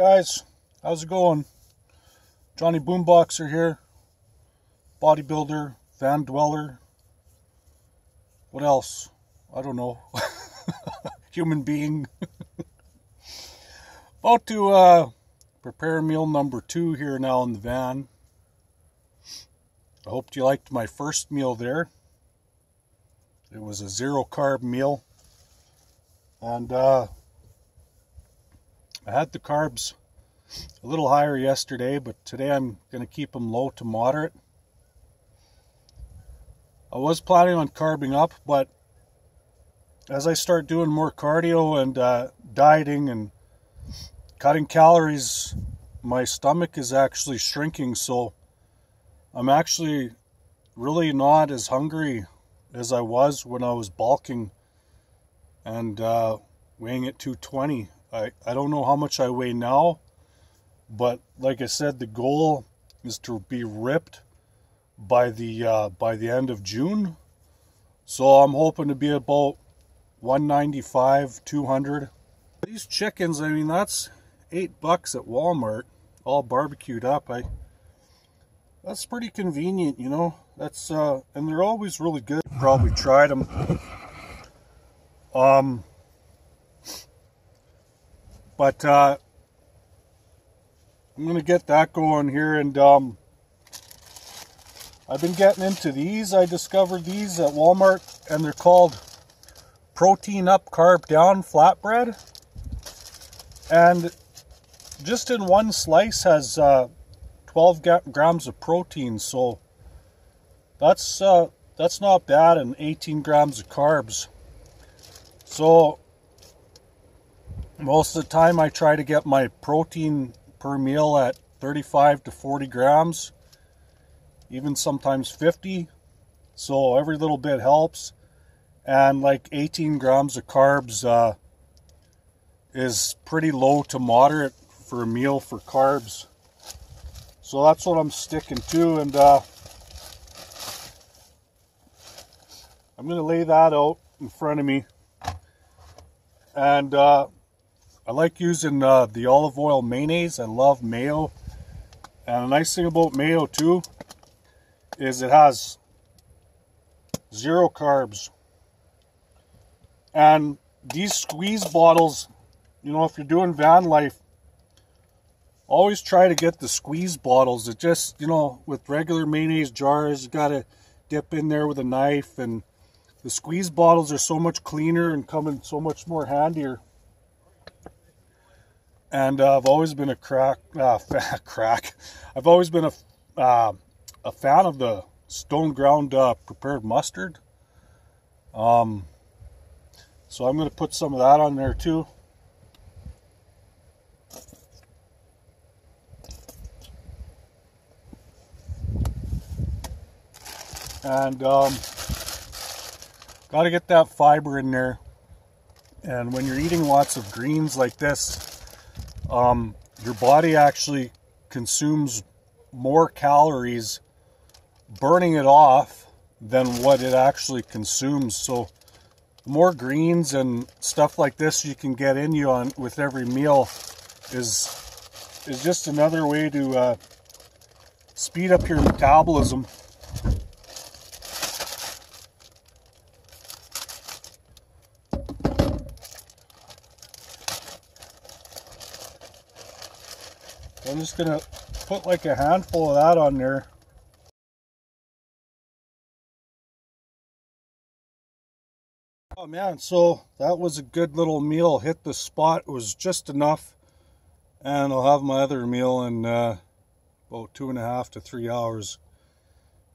guys, how's it going? Johnny Boomboxer here, bodybuilder, van dweller. What else? I don't know. Human being. About to uh, prepare meal number two here now in the van. I hope you liked my first meal there. It was a zero carb meal. And uh, I had the carbs a little higher yesterday, but today I'm going to keep them low to moderate. I was planning on carbing up, but as I start doing more cardio and uh, dieting and cutting calories, my stomach is actually shrinking, so I'm actually really not as hungry as I was when I was bulking and uh, weighing at 220. I, I don't know how much I weigh now, but like I said, the goal is to be ripped by the uh, by the end of June. So I'm hoping to be about 195, 200. These chickens, I mean, that's eight bucks at Walmart, all barbecued up. I that's pretty convenient, you know. That's uh, and they're always really good. Probably tried them. Um, but uh, I'm gonna get that going here, and um, I've been getting into these. I discovered these at Walmart, and they're called protein up, carb down flatbread, and just in one slice has uh, 12 grams of protein, so that's uh, that's not bad, and 18 grams of carbs. So most of the time I try to get my protein per meal at 35 to 40 grams, even sometimes 50. So every little bit helps. And like 18 grams of carbs uh, is pretty low to moderate for a meal for carbs. So that's what I'm sticking to. And uh, I'm going to lay that out in front of me. And uh, I like using uh, the olive oil mayonnaise. I love mayo. And the nice thing about mayo too is it has zero carbs. And these squeeze bottles, you know, if you're doing van life, always try to get the squeeze bottles. It just, you know, with regular mayonnaise jars, you got to dip in there with a knife. And the squeeze bottles are so much cleaner and come in so much more handier and uh, I've always been a crack, uh, crack. I've always been a, uh, a fan of the stone ground uh, prepared mustard. Um, so I'm going to put some of that on there too. And um, got to get that fiber in there. And when you're eating lots of greens like this, um, your body actually consumes more calories burning it off than what it actually consumes. So more greens and stuff like this you can get in you on with every meal is is just another way to uh, speed up your metabolism. Just gonna put like a handful of that on there. Oh man, so that was a good little meal. Hit the spot. It was just enough. And I'll have my other meal in uh, about two and a half to three hours.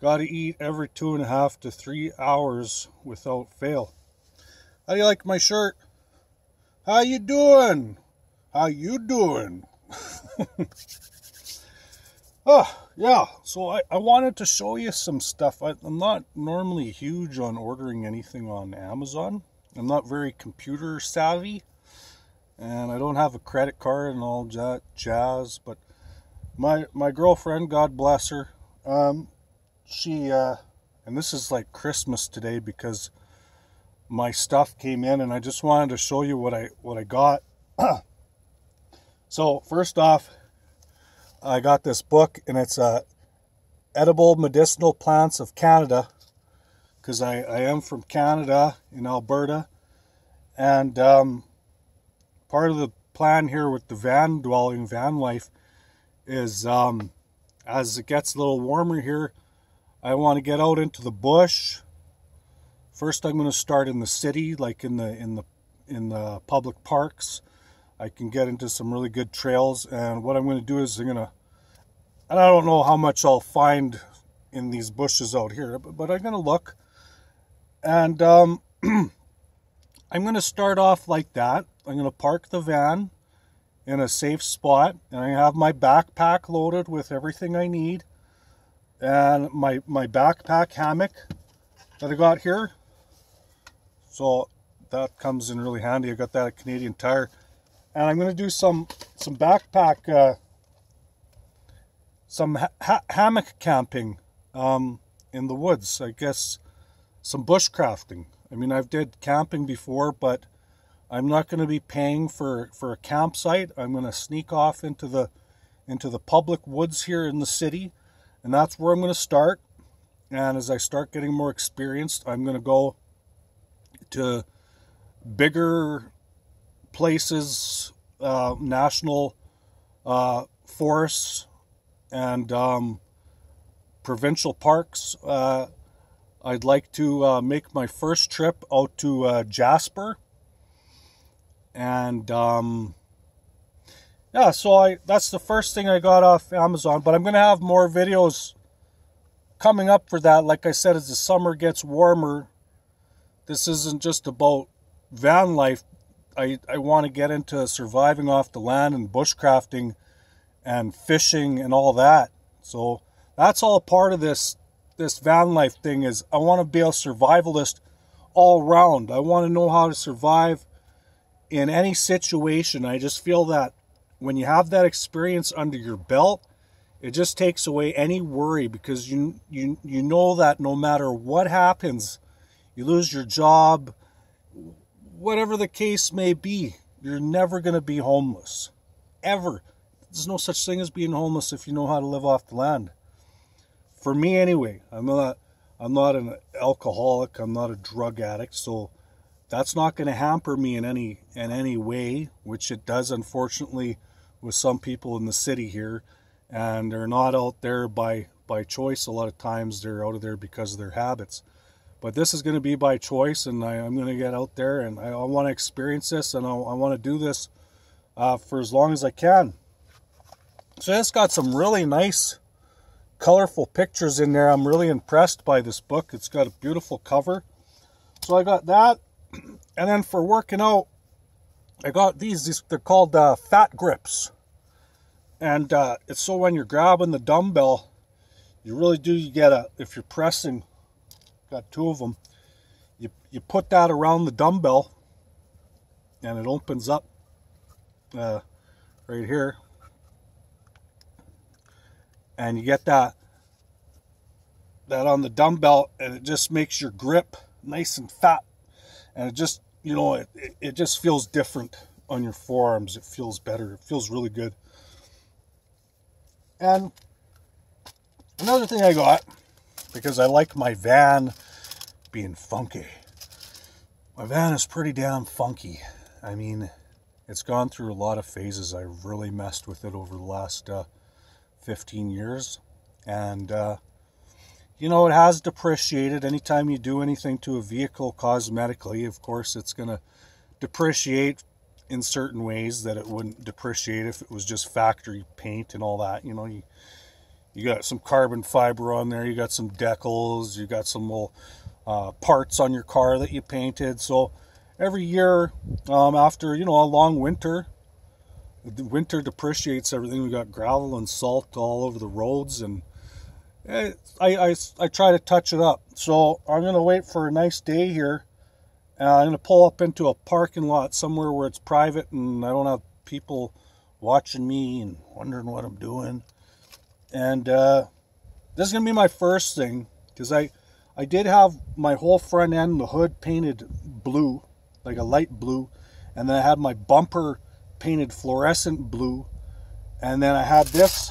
Got to eat every two and a half to three hours without fail. How do you like my shirt? How you doing? How you doing? Oh, yeah. So I, I wanted to show you some stuff. I, I'm not normally huge on ordering anything on Amazon. I'm not very computer savvy. And I don't have a credit card and all that jazz. But my, my girlfriend, God bless her, um, she, uh, and this is like Christmas today because my stuff came in and I just wanted to show you what I, what I got. So first off, I got this book, and it's uh, Edible Medicinal Plants of Canada, because I, I am from Canada in Alberta, and um, part of the plan here with the van dwelling, van life, is um, as it gets a little warmer here, I want to get out into the bush. First, I'm going to start in the city, like in the in the in the public parks. I can get into some really good trails, and what I'm going to do is I'm going to, and I don't know how much I'll find in these bushes out here, but, but I'm going to look, and um, I'm going to start off like that. I'm going to park the van in a safe spot, and I have my backpack loaded with everything I need, and my my backpack hammock that I got here. So that comes in really handy. I got that at Canadian Tire, and I'm going to do some some backpack, uh, some ha hammock camping um, in the woods. I guess some bushcrafting. I mean, I've did camping before, but I'm not going to be paying for, for a campsite. I'm going to sneak off into the into the public woods here in the city, and that's where I'm going to start. And as I start getting more experienced, I'm going to go to bigger places, uh, national uh, forests, and um, provincial parks. Uh, I'd like to uh, make my first trip out to uh, Jasper and um, yeah, so I that's the first thing I got off Amazon. But I'm gonna have more videos coming up for that. Like I said, as the summer gets warmer, this isn't just about van life. I, I want to get into surviving off the land and bushcrafting and fishing and all that. So that's all part of this this van life thing is I want to be a survivalist all round. I want to know how to survive in any situation. I just feel that when you have that experience under your belt, it just takes away any worry because you you you know that no matter what happens, you lose your job, whatever the case may be, you're never going to be homeless. Ever. There's no such thing as being homeless if you know how to live off the land. For me anyway, I'm not I'm not an alcoholic, I'm not a drug addict, so that's not going to hamper me in any in any way, which it does unfortunately with some people in the city here, and they're not out there by by choice. A lot of times they're out of there because of their habits. But this is going to be by choice, and I, am going to get out there and I, I want to experience this, and I, I want to do this uh, for as long as I can. So it's got some really nice, colorful pictures in there. I'm really impressed by this book. It's got a beautiful cover. So I got that. And then for working out, I got these. these they're called uh, fat grips. And uh, it's so when you're grabbing the dumbbell, you really do, you get a, if you're pressing, got two of them, you, you put that around the dumbbell and it opens up uh, right here. And you get that that on the dumbbell and it just makes your grip nice and fat. And it just you know it, it just feels different on your forearms. It feels better. It feels really good. And another thing i got because i like my van being funky my van is pretty damn funky i mean it's gone through a lot of phases i really messed with it over the last uh, 15 years and uh, you know, it has depreciated. Anytime you do anything to a vehicle cosmetically, of course, it's going to depreciate in certain ways that it wouldn't depreciate if it was just factory paint and all that. You know, you you got some carbon fiber on there, you got some decals, you got some little uh, parts on your car that you painted. So every year, um, after you know a long winter, the winter depreciates everything. We got gravel and salt all over the roads and I, I, I try to touch it up. So I'm going to wait for a nice day here. And I'm going to pull up into a parking lot somewhere where it's private and I don't have people watching me and wondering what I'm doing. And uh, this is going to be my first thing because I, I did have my whole front end, the hood painted blue, like a light blue. And then I had my bumper painted fluorescent blue And then I had this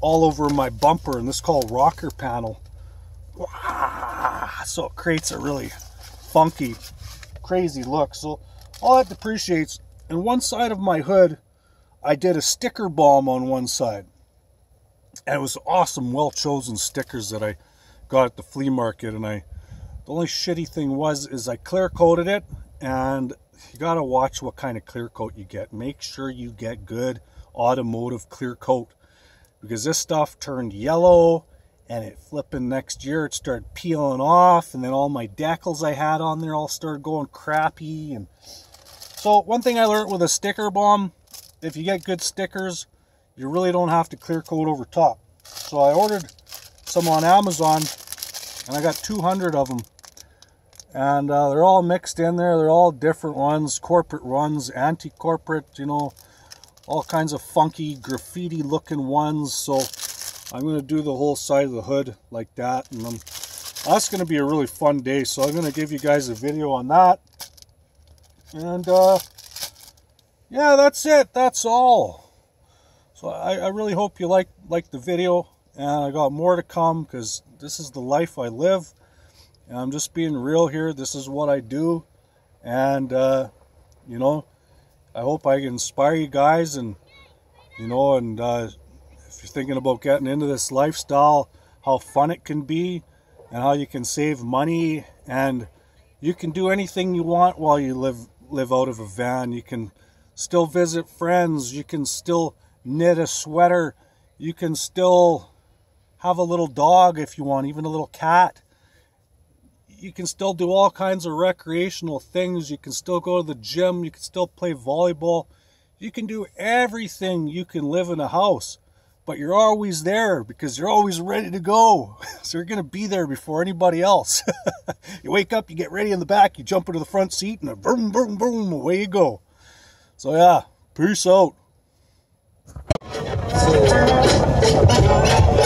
all over my bumper, and this called rocker panel. So it creates a really funky, crazy look. So all that depreciates. And one side of my hood, I did a sticker bomb on one side. And it was awesome, well chosen stickers that I got at the flea market. And I, the only shitty thing was, is I clear coated it. And you got to watch what kind of clear coat you get. Make sure you get good automotive clear coat because this stuff turned yellow and it flipping next year it started peeling off and then all my decals I had on there all started going crappy and so one thing I learned with a sticker bomb if you get good stickers you really don't have to clear coat over top. So I ordered some on Amazon and I got 200 of them and uh, they're all mixed in there. They're all different ones corporate ones anti-corporate you know all kinds of funky graffiti looking ones. So I'm going to do the whole side of the hood like that and that's going to be a really fun day. So I'm going to give you guys a video on that. And uh, yeah that's it. That's all so I, I really hope you like like the video and I got more to come because this is the life I live and I'm just being real here this is what I do and uh, you know I hope I can inspire you guys and, you know, and uh, if you're thinking about getting into this lifestyle, how fun it can be and how you can save money and you can do anything you want while you live live out of a van. You can still visit friends. You can still knit a sweater. You can still have a little dog if you want, even a little cat you can still do all kinds of recreational things. You can still go to the gym. You can still play volleyball. You can do everything. You can live in a house, but you're always there because you're always ready to go. So you're going to be there before anybody else. you wake up, you get ready in the back, you jump into the front seat, and boom, boom, boom, away you go. So yeah, peace out. Thank you.